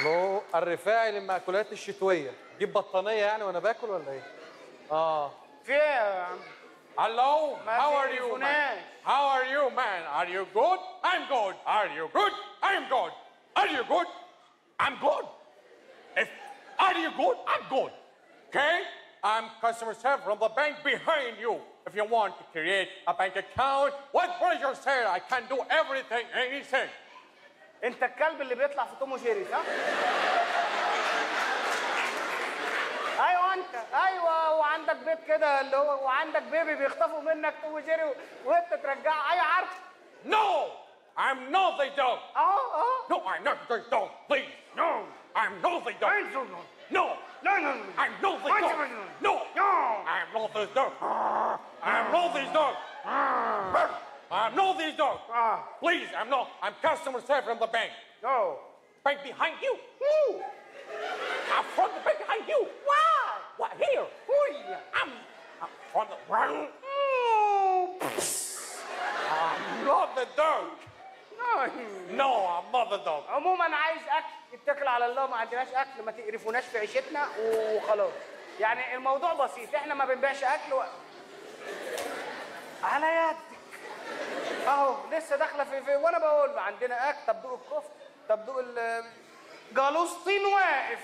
نو الرفاعي للمأكولات الشتوية جيب بطانية يعني وأنا باكل ولا إيه؟ آه في ايه يا عم Hello, ما how are you, تليفوناش. man? How are you, man? Are you good? I'm good. Are you good? I'm good. Are you good? I'm good. If are you good? I'm good. Okay? I'm customer service from the bank behind you. If you want to create a bank account, what pleasure, sir? I can do everything, anything. انت الكلب اللي بيطلع في توم وجيري صح؟ أيوه أنت أيوه وعندك بيت كده اللي هو وعندك بيبي بيخطفوا منك توم وجيري وانت ترجعه أيوه عارف No, I'm not the dog. اهو اهو No, I'm not the dog. Please, no, I'm not the dog. No, لا لا I'm not the dog. No, No. I'm not this dog. I'm not this dog. I'm not this dog. Ah. Please, I'm not. I'm customer service from the bank. نو Bank behind you. I'm from the bank behind you. Why? What here? I'm, I'm from the. I'm not the dog. No, I'm not the dog. عموما عايز اكل اتكل على الله ما عندناش اكل ما تقرفوناش في عيشتنا وخلاص يعني الموضوع بسيط احنا ما بنبيعش اكل و... على يدك اهو لسه داخلة في, في وأنا بقول عندنا اكل طب دوق الكفتة طب دوق ال- جالوسطين واقف.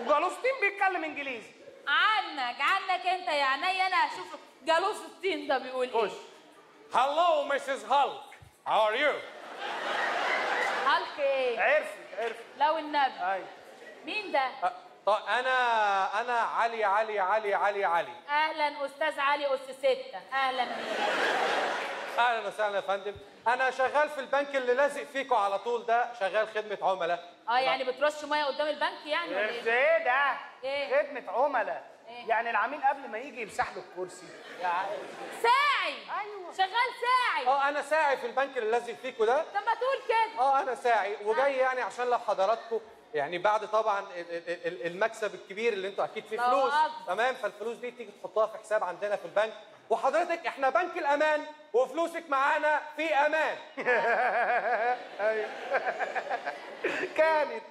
وجالوسطين بيتكلم انجليزي. عنك عنك انت يا عينيا أنا هشوف جالوس الطين ده بيقول إيه. خش. Hello, Mrs. Hulk. How are you? حلق إيه؟ عرفت عرفت. لو النبي. أيوه مين ده؟ أ- طيب أنا أنا علي علي علي علي علي. أهلا أستاذ علي اس ستة. أهلا بيك أهلا وسهلا يا فندم. أنا شغال في البنك اللي لازق فيكوا على طول ده شغال خدمة عملاء. آه يعني بترش مية قدام البنك يعني ولا إيه؟ إيه ده إيه؟ خدمة عملاء. إيه؟ يعني العميل قبل ما يجي يمسح له الكرسي. يعني ساعي! أيوة. شغال ساعي! آه أنا ساعي في البنك اللي لازق فيكوا ده. طب ما تقول كده. آه أنا ساعي. وجاي يعني عشان لو حضراتكم يعني بعد طبعا ال- ال- ال- المكسب الكبير اللي أنتوا أكيد فيه فلوس. تمام؟ فالفلوس دي تيجي تحطها في حساب عندنا في البنك. وحضرتك إحنا بنك الأمان وفلوسك معانا في أمان. كانت.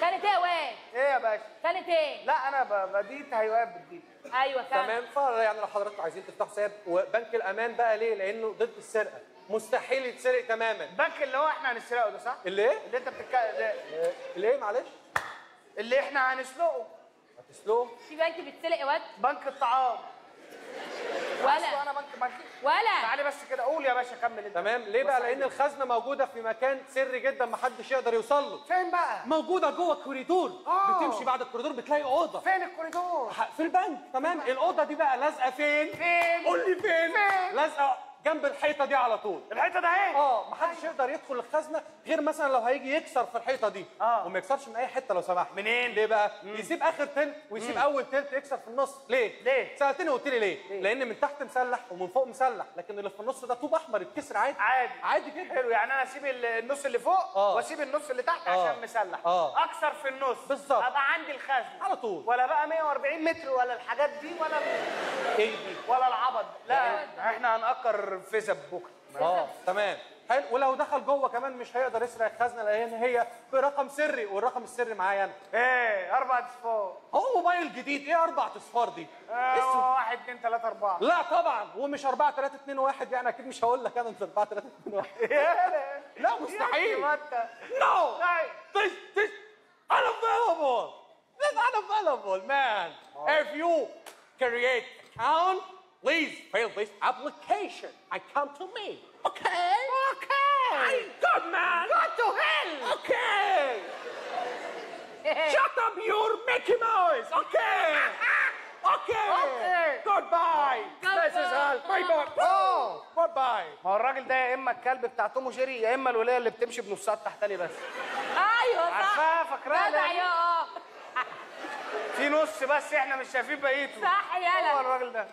كانت إيه يا واد؟ إيه يا باشا؟ كانت إيه؟ لا أنا بديت هيوقف بالديت أيوه كانت. تمام. ف يعني لو حضراتكم عايزين تفتحوا حساب وبنك الأمان بقى ليه؟ لأنه ضد السرقة. مستحيل يتسرق تماما. البنك اللي هو إحنا هنسرقه ده صح؟ اللي إيه؟ اللي أنت بتتكلم اللي إيه؟ معلش. اللي إحنا هنسرقه هتسلقوا في بنك بيتسرق يا واد؟ بنك الطعام. ولا أنا بنك بنك ولا تعالي بس كده قول يا باشا كمل انت. تمام؟ ليه بقى؟ لأن الخزنة موجودة في مكان سري جدا محدش يقدر يوصل له. فين بقى؟ موجودة جوه الكوريدور. آه. بتمشي بعد الكوريدور بتلاقي أوضة. فين الكوريدور؟ في البنك. تمام؟ الأوضة دي بقى لازقة فين؟ فين؟ قول لي فين. فين؟ لازقة جنب الحيطة دي على طول الحته ده اهي آه محدش يقدر يدخل الخزنة غير مثلا لو هيجي يكسر في الحيطة دي آه. وما يكسرش من أي حتة لو سمحت منين؟ ليه بقى يسيب آخر تلت ويسيب أول تلت يكسر في النص ليه ليه؟ سالتني وقلت لي ليه؟ ليه؟ لأن من تحت مسلح ومن فوق مسلح لكن اللي في النص ده طوب أحمر يتكسر عادي عادي عادي جدا حلو يعني أنا أسيب ال- النص اللي فوق آه. وأسيب النص اللي تحت آه. عشان مسلح آه. أكسر في النص بالظبط. أبقى عندي الخزنة على طول. ولا بقى 140 متر ولا الحاجات دي ولا إيه دي؟ ولا العبط لا إحنا هنأكر فيزا بكره آه تمام. حلو. ولو دخل جوه كمان مش هيقدر يسرق الخزنة لأن هي برقم سري والرقم السري معايا أنا. إيه أربع اصفار هو موبايل جديد. إيه أربع اصفار دي؟ اسود. واحد اتنين تلاتة أربعة. لا طبعا. ومش 4 3 2 1 يعني أكيد مش هقول لك أنا أنت 4 3 2 1 لا. مستحيل! لا. This, this, unavailable! This unavailable, man! If you create account, please fill this application and come to me. Okay? Okay! I'm good, man! Go to hell! Okay! Shut up, your Mickey Mouse! Okay! Okay! Okay. Goodbye! This is all. Bye bye! Oh! Bye bye! ما هو الراجل ده يا إما الكلب بتاع توم وجيري يا إما الولاية اللي بتمشي بنصها التحتاني بس أيوه صح عارفاها فاكراها جدع لا؟ يا آه في نص بس إحنا مش شايفين بقيته صح هو يلا الراجل ده